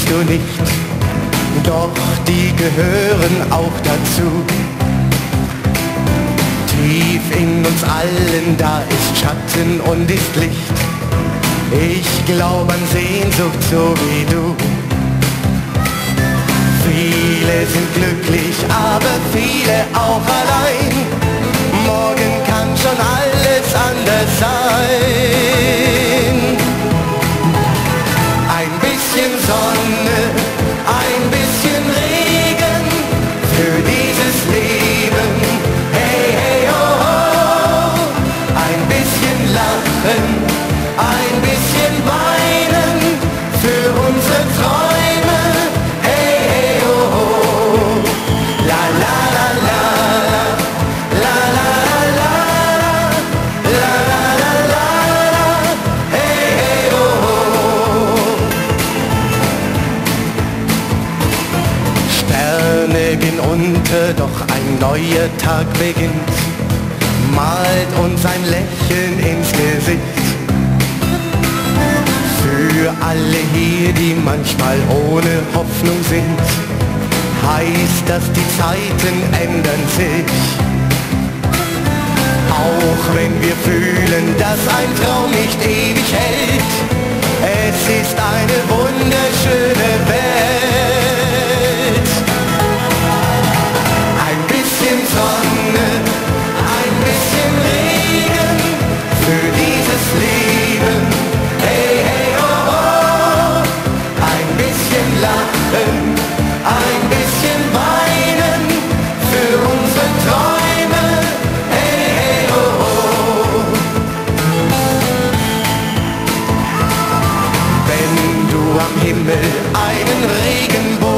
kennst du nicht, doch die gehören auch dazu. Tief in uns allen, da ist Schatten und ist Licht. Ich glaube an Sehnsucht so wie du. Viele sind glücklich, aber viele auch allein. lachen, ein bisschen weinen für unsere Träume. Hey, hey, oh, oh. La, la, la, la. La, la, la, la. La, la, la, la, la. Hey, hey, oh, oh. Sterne gehen unter, doch ein neuer Tag beginnt malt uns ein Lächeln ins Gesicht. Für alle hier, die manchmal ohne Hoffnung sind, heißt, dass die Zeiten ändern sich. Auch wenn wir fühlen, dass ein Traum nicht ewig hält, am Himmel einen Regenbogen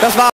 Das war